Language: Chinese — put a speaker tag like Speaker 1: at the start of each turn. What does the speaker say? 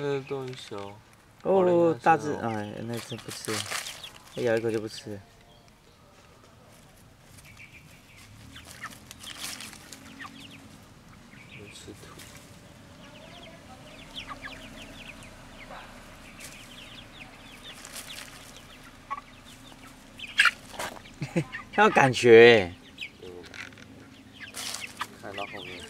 Speaker 1: 那东西哦
Speaker 2: 哦大只哎那只不吃咬一口就不吃。
Speaker 1: 吃土。
Speaker 2: 他要感觉看到后面。